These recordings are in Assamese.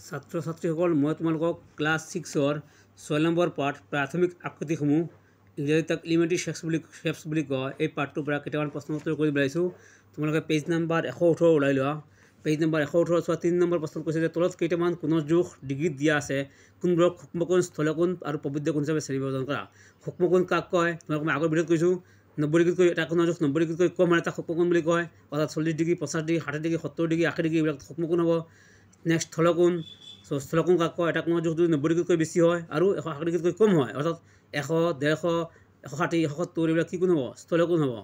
ছাত্ৰ ছাত্ৰীসকল মই তোমালোকক ক্লাছ ছিক্সৰ ছয় নম্বৰ পাঠ প্ৰাথমিক আকৃতিসমূহ ইংৰাজীত তাক ইলিমেণ্টেৰী শেপছ বুলি শেপছ বুলি কয় এই পাঠটোৰ পৰা কেইটামান প্ৰশ্ন উত্তৰ কৰি পেলাইছোঁ। তোমালোকে পেজ নাম্বাৰ এশ ওঠৰ ওলাই লোৱা। পেজ নাম্বাৰ এশ ওঠৰ চোৱা তিনি নম্বৰ প্ৰশ্নত কৈছে যে তলত কেইটামান জোখ ডিগ্ৰীত দিয়া আছে? কোনবোৰক সূক্ষ্মকোণ স্থলকোণ আৰু প্ৰবৃদ্ধ কোণ হিচাপে শ্ৰেণীবদ্ধ কৰা? সূক্ষ্মকোণ কাক কয়? তোমালোক মই আগৰ ভিডিঅ'ত কৈছোঁ। নব্বৈ ডিগ্ৰীতকৈ এটা জোখ নব্বৈ ডিগ্ৰীতকৈ কম মানে এটা সূক্ষ্মকোণ বুলি কয়। অৰ্থাৎ চল্লিছ ডিগ্ৰী পঞ্চাছ ডিগ্ৰী ষাঠি ডিগ্ৰী সত্তৰ ডিগ্ৰী আশী ডিগ্ৰী এইবিলাক সূক্ষ্মকোণ হ'ব। নেক্সট স্থলকোণ চ' স্থলকোণ কয় এটা কোণৰ জোখ যদি নব্বৈ ডিগ্ৰীতকৈ বেছি হয় আৰু এশ আশী ডিগ্ৰীতকৈ কম হয়। অৰ্থাৎ এশ ডেৰশ এশ ষাঠি এশ সত্তৰ এইবিলাক কি কোণ হ'ব? স্থলকোণ হ'ব।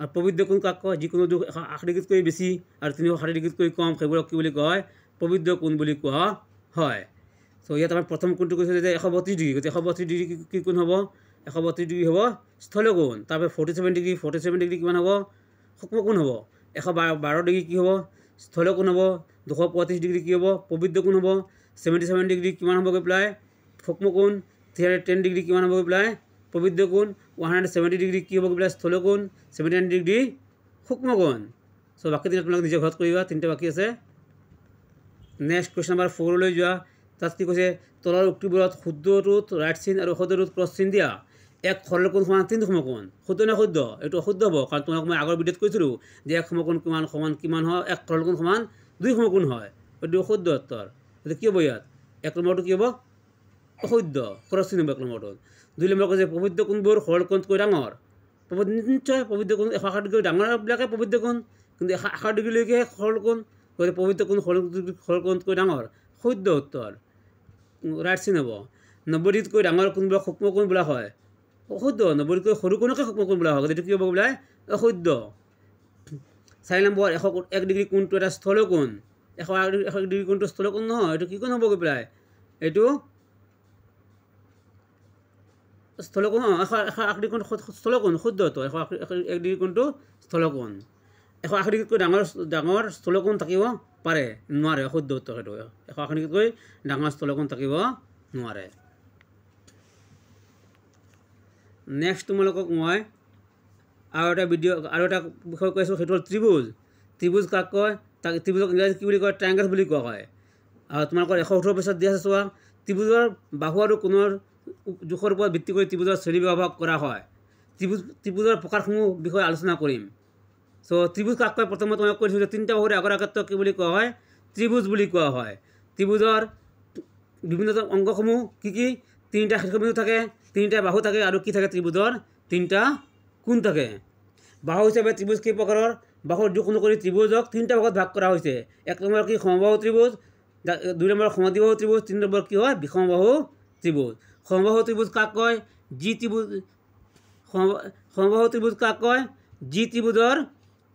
আৰু প্ৰবৃদ্ধ কোণ কাক কয় যিকোনো জোখ এশ আশী ডিগ্ৰীতকৈ বেছি আৰু তিনিশ ষাঠি ডিগ্ৰীতকৈ কম সেইবোৰক কি বুলি কয় প্ৰবৃদ্ধ কোণ বুলি কোৱা হয়। চ' ইয়াত আমাৰ প্ৰথম কোণটো কৈছে যে এশ বত্ৰিছ ডিগ্ৰী। গতিকে এশ বত্ৰিছ ডিগ্ৰী কি কোণ হ'ব? এশ বত্ৰিছ ডিগ্ৰী হ'ব স্থলকোণ। তাৰপৰা forty seven degree forty seven degree কিমান হ'ব? সূক্ষ্মকোণ হ'ব? এশ বাৰ বাৰ ডিগ্ৰী কি হ'ব? স্থলকোণ হ'ব দুশ পঁয়ত্ৰিছ ডিগ্ৰী কি হ'ব প্ৰবৃদ্ধ কোণ হ'ব ছেভেণ্টি ছেভেন ডিগ্ৰী কিমান হ'ব গৈ পেলাই সূক্ষ্মকোণ থ্ৰী হাণ্ড্ৰেড টেন ডিগ্ৰী কিমান হ'ব গৈ পেলাই প্ৰবৃদ্ধ কোণ ওৱান হাণ্ড্ৰেড ছেভেণ্টি ডিগ্ৰী কি হ'ব গৈ পেলাই, স্থলকোণ ছেভেণ্টি নাইন ডিগ্ৰী সূক্ষ্মকোণ চ' বাকী দিনা তোমালোকে নিজে ঘৰত কৰিবা, তিনিটা বাকী আছে। নেক্সট কুৱেশ্যন নম্বৰ ফ'ৰলৈ যোৱা। তাত কি কৈছে, তলৰ উক্তিবোৰত শুদ্ধটোত ৰাইট চিন আৰু অশুদ্ধটোত ক্ৰছ চিন দিয়া। এক সৰল কোণ সমান তিনি সমকোণ শুদ্ধ নে শুদ্ধ এইটো অশুদ্ধ হ'ব কাৰণ তোমাক মই আগৰ ভিডিঅ'ত কৈছিলোঁ যে এক সমকোণ কিমান সমান কিমান হয় এক সৰল কোণ সমান দুই সমকোণ হয়। এইটো অশুদ্ধ উত্তৰ। গতিকে কি হ'ব ইয়াত? এক নম্বৰটো কি হ'ব? অশুদ্ধ। চিন হ'ব এক নম্বৰটোত। দুই নম্বৰ কৈছে প্ৰবৃদ্ধ কোণবোৰ সৰল কোণতকৈ ডাঙৰ? নিশ্চয় প্ৰবৃদ্ধ কোণ এশ আশী ডিগ্ৰী ডাঙৰবিলাকে প্ৰবৃদ্ধ কোণ কিন্তু এশ আশী ডিগ্ৰীলৈকেহে সৰল কোণ গতিকে পবিত্ৰ কোণ সৰল সৰল কোণতকৈ ডাঙৰ? শুদ্ধ উত্তৰ। ৰাইট চিন হ'ব। নব্বৈ ডিগ্ৰীতকৈ ডাঙৰ কোণবিলাক সূক্ষ্ম কোণ বোলা হয়? অশুদ্ধ নব্বৈ ডিগ্ৰীতকৈ সৰু সূক্ষ্ম কোণ বোলা হয় গতিকে কি হ'ব বোলে অশুদ্ধ চাৰি নম্বৰ এশ এক ডিগ্ৰী কোণটো এটা স্থল কোণ এশ এশ ডিগ্ৰী কোণটো স্থল কোণ নহয় এইটো কি কোণ হ'ব গৈ পেলাই এইটো স্থলকোণ এশ এশ আশী ডিগ্ৰী কোণ স্থলকোণ শুদ্ধ উত্তৰ এশ এক ডিগ্ৰী কোণটো স্থলকোণ এশ আশী ডিগ্ৰীতকৈ ডাঙৰ ডাঙৰ স্থলকোণ থাকিব পাৰে নোৱাৰে শুদ্ধ উত্তৰ সেইটো এশ আশী ডিগ্ৰীতকৈ ডাঙৰ স্থলকোণ থাকিব নোৱাৰে নেক্সট তোমালোকক মই আৰু এটা ভিডিঅ' আৰু এটা বিষয় কৈ আছোঁ সেইটো হ'ল ত্ৰিভুজ। ত্ৰিভুজ কাক কয়? তাক ত্ৰিভুজক ইংৰাজীত কি বুলি কয়? ট্ৰাইংগল বুলি কোৱা হয়। আৰু তোমালোকৰ এশ ওঠৰ পিছত দিয়া আছে চোৱা। ত্ৰিভুজৰ বাহু আৰু কোণৰ জোখৰ ওপৰত ভিত্তি কৰি ত্ৰিভুজৰ শ্ৰেণীবিভাগ কৰা হয়। ত্ৰিভুজ ত্ৰিভুজৰ প্ৰকাৰসমূহ বিষয়ে আলোচনা কৰিম। চ' ত্ৰিভুজ কাক কয়? প্ৰথমে তোমাক কৈছোঁ যে তিনিটা বাহুৰে আগৰ আগত কি বুলি কোৱা হয়? ত্ৰিভুজ বুলি কোৱা হয়। ত্ৰিভুজৰ বিভিন্ন অংগসমূহ কি কি? তিনিটা শীৰ্ষবিন্দু থাকে তিনিটা বাহু থাকে আৰু কি থাকে ত্ৰিভুজৰ? তিনিটা কোণ থাকে। বাহু হিচাপে ত্ৰিভুজ কেই প্ৰকাৰৰ? বাহুৰ জোখ অনুসৰি ত্ৰিভুজক তিনিটা ভাগত ভাগ কৰা হৈছে। এক নম্বৰ কি? সমবাহু ত্ৰিভুজ দুই নম্বৰ সমাধিবাহু ত্ৰিভুজ তিনি নম্বৰ কি হয়? বিষমবাহু ত্ৰিভুজ। সমবাহু ত্ৰিভুজ কাক কয়? যি ত্ৰিভুজ সমবাহু ত্ৰিভুজ কাক কয়? যি ত্ৰিভুজৰ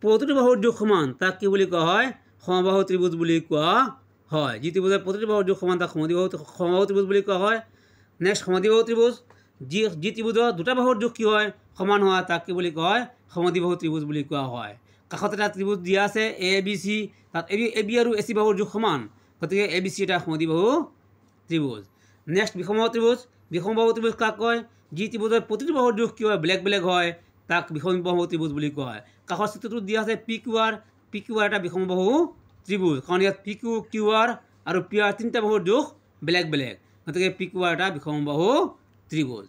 প্ৰতিটো বাহুৰ জোখ সমান তাক কি বুলি কোৱা হয়? সমবাহু ত্ৰিভুজ বুলি কোৱা হয়। যি ত্ৰিভুজৰ প্ৰতিটো বাহুৰ জোখ সমান তাক সমদিবাহু সমবাহু ত্ৰিভুজ বুলি কোৱা হয়। নেক্সট সমদিবাহু ত্ৰিভুজ যি যি ত্ৰিভুজৰ দুটা বাহুৰ জোখ কি হয়? সমান হোৱা তাক কি বুলি কয়? সমদিবাহু ত্ৰিভুজ বুলি কোৱা হয়। কাষত এটা ত্ৰিভুজ দিয়া আছে এ বি চি তাত এ বি এ বি আৰু এ চি বাহুৰ জোখ সমান। গতিকে এ বি চি এটা সমদিবাহু ত্ৰিভুজ নেক্সট বিষমবাহু ত্ৰিভুজ বিষমবাহু ত্ৰিভুজ কাক কয়? যি ত্ৰিভুজৰ প্ৰতিটো বাহুৰ জোখ কি হয়? বেলেগ বেলেগ হয়। তাক বিষমবাহু ত্ৰিভুজ বুলি কোৱা হয়। কাষৰ চিত্ৰটোত দিয়া আছে P Q R P Q R এটা বিষমবাহু ত্ৰিভুজ কাৰণ ইয়াত পি কিউ কিউ আৰ আৰু পি আৰ তিনিটা বাহুৰ জোখ বেলেগ বেলেগ। গতিকে পি কিউ আৰ এটা বিষমবাহু ত্ৰিভুজ